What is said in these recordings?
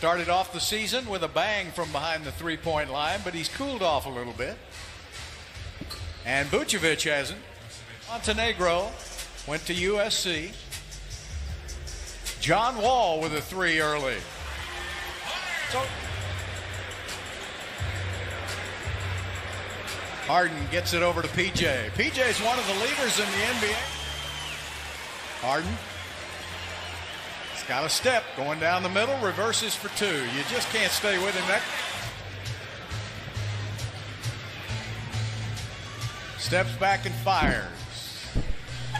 Started off the season with a bang from behind the three point line, but he's cooled off a little bit. And Vucevic hasn't. Montenegro went to USC. John Wall with a three early. So Harden gets it over to PJ. PJ's one of the leaders in the NBA. Harden. Got a step going down the middle, reverses for two. You just can't stay with him. That steps back and fires.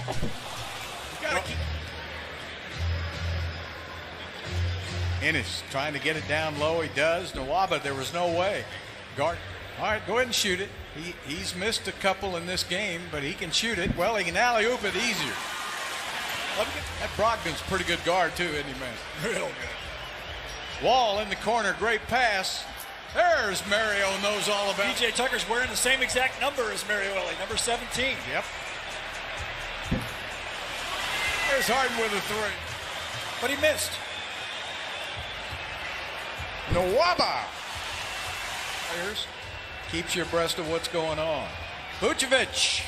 You gotta keep. Ennis trying to get it down low. He does. Nwaba, there was no way. Guard. All right, go ahead and shoot it. He, he's missed a couple in this game, but he can shoot it. Well, he can alley oop it easier. That Brogdon's pretty good guard, too, isn't he, man? real good. Wall in the corner, great pass. There's Mario knows all about PJ Tucker's wearing the same exact number as Mario Elie, number 17. Yep. There's Harden with a three. But he missed. Nwaba. Players keeps you abreast of what's going on. Vucevic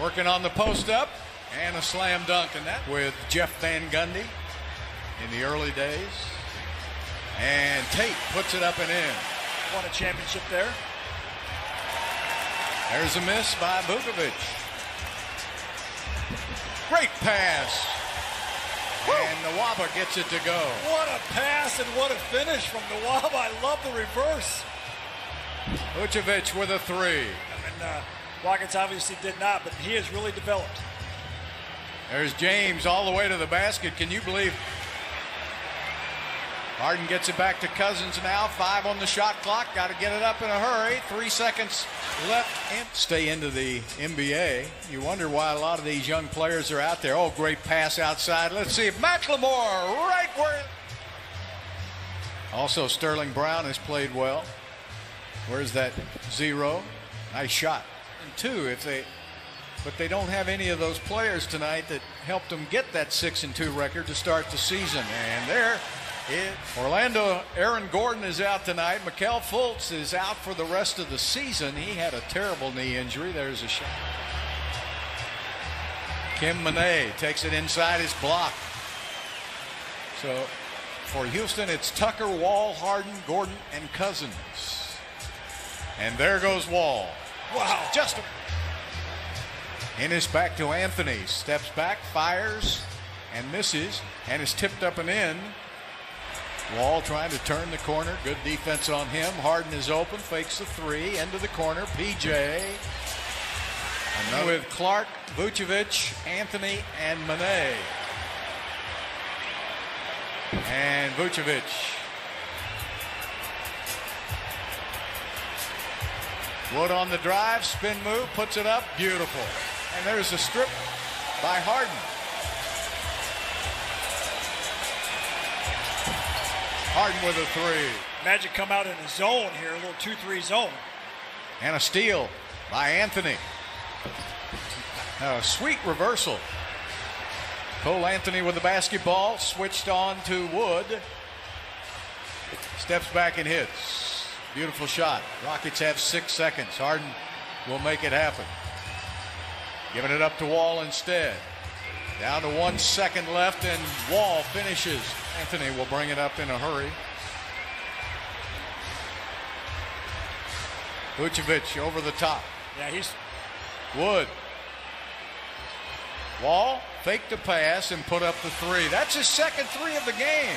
working on the post up and a slam dunk and that with Jeff Van Gundy in the early days. And Tate puts it up and in. Won a championship there. There's a miss by Vucevic. Great pass. And Nwaba gets it to go. What a pass and what a finish from Nwaba. I love the reverse. Vucevic with a three. And uh, Rockets obviously did not, but he has really developed. There's James all the way to the basket. Can you believe? Harden gets it back to Cousins now. Five on the shot clock. Got to get it up in a hurry. Three seconds left. Stay into the NBA. You wonder why a lot of these young players are out there. Oh, great pass outside. Let's see if McLemore right where. Also, Sterling Brown has played well. Where's that zero? Nice shot. And two, if they but they don't have any of those players tonight that helped them get that six and two record to start the season. And there, it, Orlando. Aaron Gordon is out tonight. Markelle Fultz is out for the rest of the season. He had a terrible knee injury. There's a shot. Kim Monet takes it inside his block. So for Houston, it's Tucker, Wall, Harden, Gordon, and Cousins. And there goes Wall. Wow. Just a Ennis back to Anthony. Steps back, fires, and misses, and is tipped up and in. Wall trying to turn the corner. Good defense on him. Harden is open, fakes the three, into the corner. PJ. Another with Clark, Vucevic, Anthony, and Monet. And Vucevic. Wood on the drive, spin move, puts it up, beautiful. And there's a strip by Harden. Harden with a three. Magic come out in a zone here, a little 2-3 zone. And a steal by Anthony. A sweet reversal. Cole Anthony with the basketball, switched on to Wood. Steps back and hits. Beautiful shot. Rockets have six seconds. Harden will make it happen. Giving it up to Wall instead. Down to one second left, and Wall finishes. Anthony will bring it up in a hurry. Vucevic over the top. Yeah, he's Wood. Wall faked the pass and put up the three. That's his second three of the game.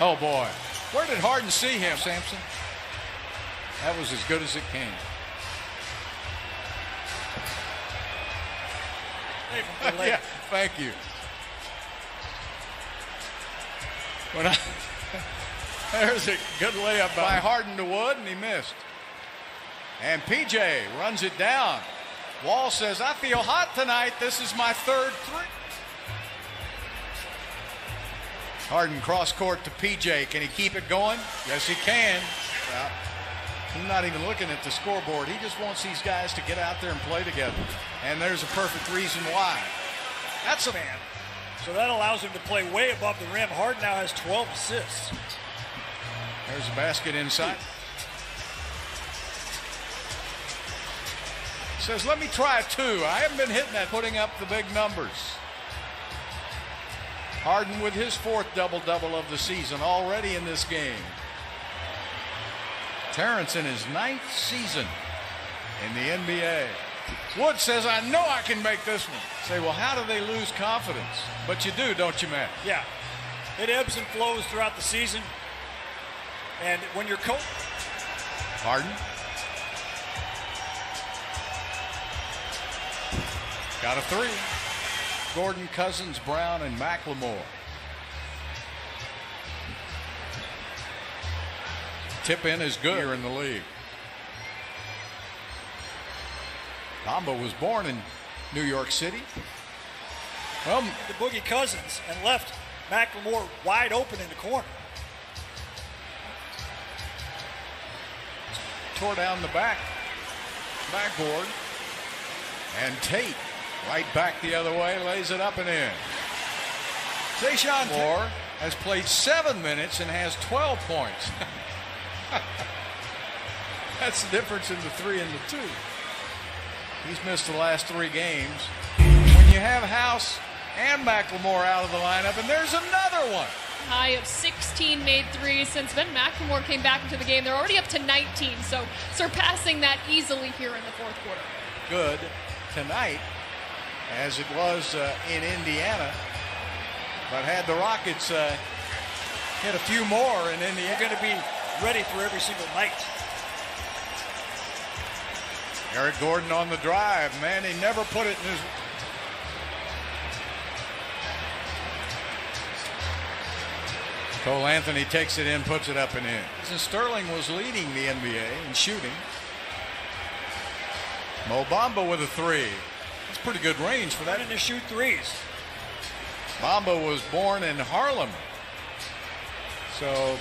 Oh boy. Where did Harden see him, Sampson? That was as good as it came. away from the lake. yeah, thank you. When I, there's a good layup by Harden to Wood, and he missed. And PJ runs it down. Wall says, I feel hot tonight. This is my third three. Harden cross court to PJ. Can he keep it going? Yes, he can. Well, he's not even looking at the scoreboard. He just wants these guys to get out there and play together. And there's a perfect reason why. That's a man. So that allows him to play way above the rim. Harden now has 12 assists. There's a basket inside. Says, let me try two. I haven't been hitting that, putting up the big numbers. Harden with his fourth double double of the season already in this game. Terrence in his ninth season in the NBA. Wood says, I know I can make this one. Say, well, how do they lose confidence? But you do, don't you, Matt? Yeah. It ebbs and flows throughout the season. And when you're coach. Harden. Got a three. Gordon, Cousins, Brown, and McLemore. Tip in is good here in the league. Bamba was born in New York City. Well, the Boogie Cousins and left McLemore wide open in the corner. Tore down the back backboard. And Tate right back the other way, lays it up and in. Zayshawn Moore has played seven minutes and has 12 points. That's the difference in the three and the two. He's missed the last three games. When you have House and McLemore out of the lineup, and there's another one. High of 16 made threes since Ben McLemore came back into the game. They're already up to 19, so surpassing that easily here in the fourth quarter. Good tonight, as it was uh, in Indiana. But had the Rockets uh, hit a few more in Indiana, you're going to be ready for every single night. Eric Gordon on the drive. Man, he never put it in his. Cole Anthony takes it in, puts it up and in. And Sterling was leading the NBA in shooting. Mo Bamba with a three. That's pretty good range for that. And to shoot threes. Bamba was born in Harlem. So,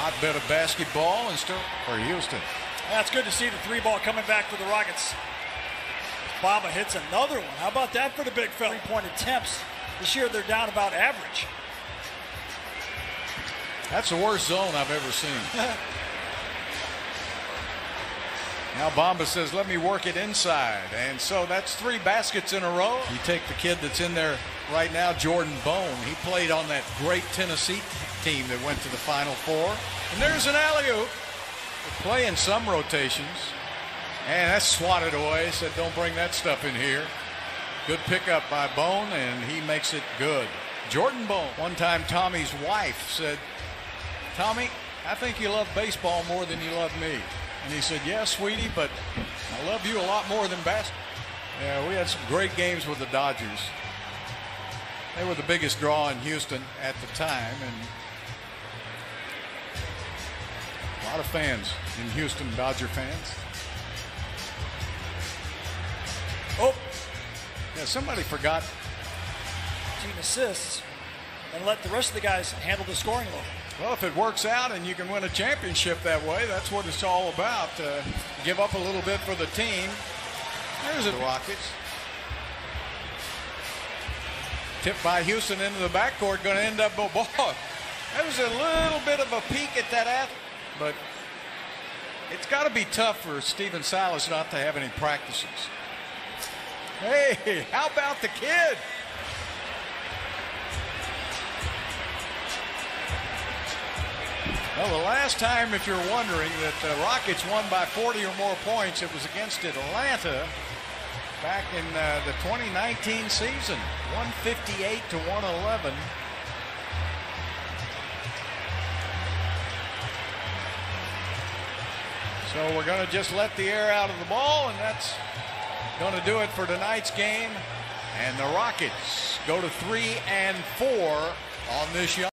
hot bit of basketball and still for Houston. That's good to see the three ball coming back for the Rockets. Bamba hits another one. How about that for the big fella? Three point attempts. This year they're down about average. That's the worst zone I've ever seen. now Bamba says, let me work it inside. And so that's three baskets in a row. You take the kid that's in there right now, Jordan Bone. He played on that great Tennessee team that went to the Final Four. And there's an alley-oop. Playing some rotations. And that's swatted away. Said, don't bring that stuff in here. Good pickup by Bone, and he makes it good. Jordan Bone. One time, Tommy's wife said, Tommy, I think you love baseball more than you love me. And he said, Yeah, sweetie, but I love you a lot more than basketball. Yeah, we had some great games with the Dodgers. They were the biggest draw in Houston at the time, and a lot of fans in Houston, Dodger fans. Oh, yeah, somebody forgot. Team assists and let the rest of the guys handle the scoring load. Well, if it works out and you can win a championship that way, that's what it's all about. Uh, give up a little bit for the team. There's the Rockets. Tipped by Houston into the backcourt, going to end up a ball. That was a little bit of a peek at that athlete, but it's got to be tough for Stephen Silas not to have any practices. Hey, how about the kid? Well, the last time, if you're wondering, that the Rockets won by 40 or more points, it was against Atlanta back in uh, the 2019 season, 158 to 111. So we're going to just let the air out of the ball, and that's going to do it for tonight's game. And the Rockets go to three and four on this young.